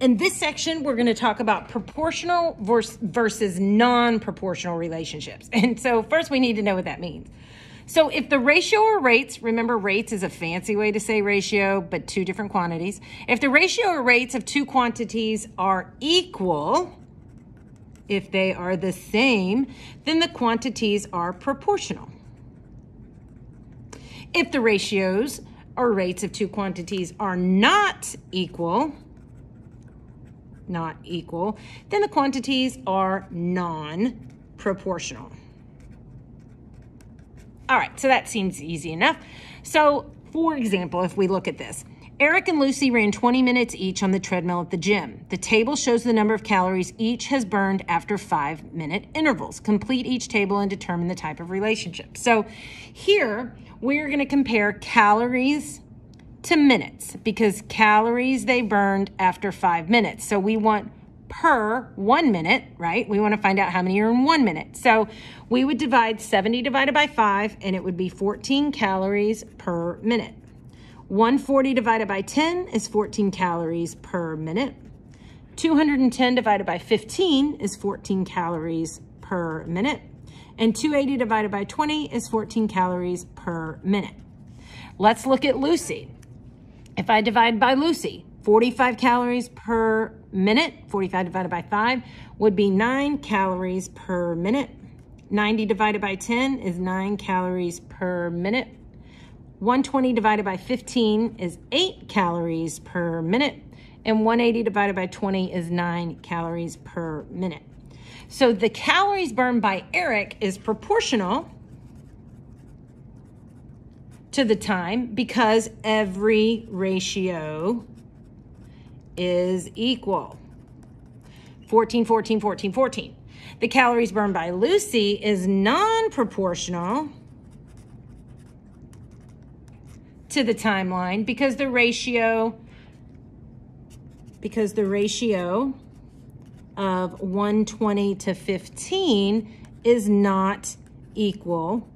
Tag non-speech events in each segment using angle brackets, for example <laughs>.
In this section, we're going to talk about proportional versus non-proportional relationships. And so first we need to know what that means. So if the ratio or rates, remember rates is a fancy way to say ratio, but two different quantities. If the ratio or rates of two quantities are equal, if they are the same, then the quantities are proportional. If the ratios or rates of two quantities are not equal, not equal, then the quantities are non-proportional. All right, so that seems easy enough. So, for example, if we look at this, Eric and Lucy ran 20 minutes each on the treadmill at the gym. The table shows the number of calories each has burned after five minute intervals. Complete each table and determine the type of relationship. So here we're going to compare calories to minutes because calories they burned after five minutes. So we want per one minute, right? We want to find out how many are in one minute. So we would divide 70 divided by 5, and it would be 14 calories per minute. 140 divided by 10 is 14 calories per minute. 210 divided by 15 is 14 calories per minute. And 280 divided by 20 is 14 calories per minute. Let's look at Lucy. If I divide by Lucy, 45 calories per minute, 45 divided by 5 would be 9 calories per minute. 90 divided by 10 is 9 calories per minute. 120 divided by 15 is 8 calories per minute. And 180 divided by 20 is 9 calories per minute. So the calories burned by Eric is proportional to the time because every ratio is equal. 14, 14, 14, 14. The calories burned by Lucy is non-proportional to the timeline because the ratio because the ratio of 120 to 15 is not equal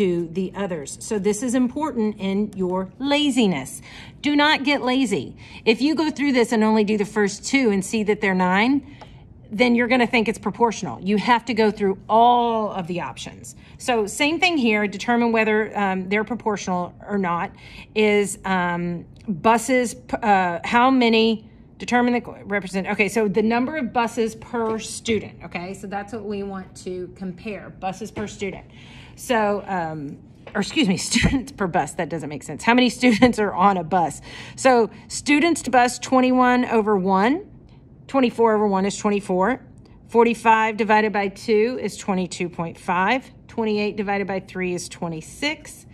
to the others. So this is important in your laziness. Do not get lazy. If you go through this and only do the first two and see that they're nine, then you're going to think it's proportional. You have to go through all of the options. So same thing here, determine whether um, they're proportional or not, is um, buses, uh, how many, determine the represent, okay, so the number of buses per student, okay? So that's what we want to compare, buses per student. So, um, or excuse me, <laughs> students per bus. That doesn't make sense. How many <laughs> students are on a bus? So students to bus 21 over 1. 24 over 1 is 24. 45 divided by 2 is 22.5. 28 divided by 3 is 26.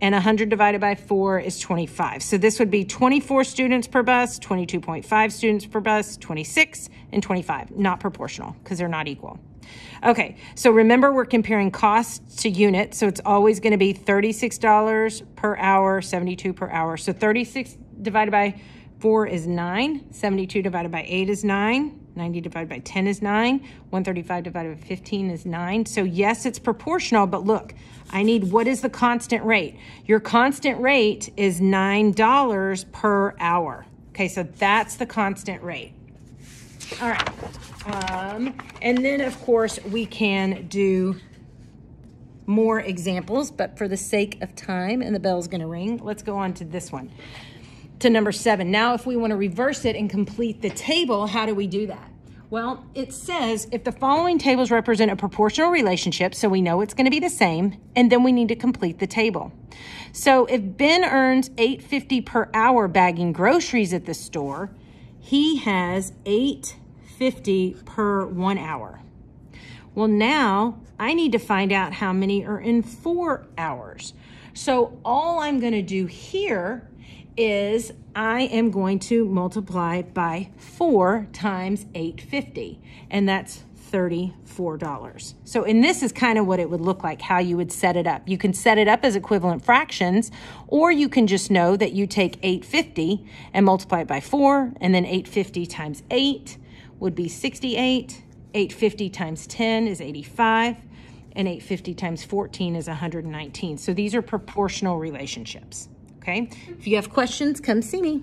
And 100 divided by 4 is 25. So this would be 24 students per bus, 22.5 students per bus, 26, and 25. Not proportional because they're not equal. Okay, so remember we're comparing costs to units, so it's always going to be $36 per hour, 72 per hour. So 36 divided by 4 is 9, 72 divided by 8 is 9, 90 divided by 10 is 9, 135 divided by 15 is 9. So yes, it's proportional, but look, I need what is the constant rate? Your constant rate is $9 per hour. Okay, so that's the constant rate. All right. Um, and then, of course, we can do more examples, but for the sake of time, and the bell's going to ring, let's go on to this one, to number seven. Now, if we want to reverse it and complete the table, how do we do that? Well, it says if the following tables represent a proportional relationship, so we know it's going to be the same, and then we need to complete the table. So if Ben earns 8.50 per hour bagging groceries at the store, he has 8.50 per one hour. Well, now I need to find out how many are in four hours. So all I'm going to do here is I am going to multiply by 4 times 850, and that's $34. So, and this is kind of what it would look like, how you would set it up. You can set it up as equivalent fractions, or you can just know that you take 850 and multiply it by 4, and then 850 times 8 would be 68. 850 times 10 is 85, and 850 times 14 is 119. So these are proportional relationships. Okay. If you have questions, come see me.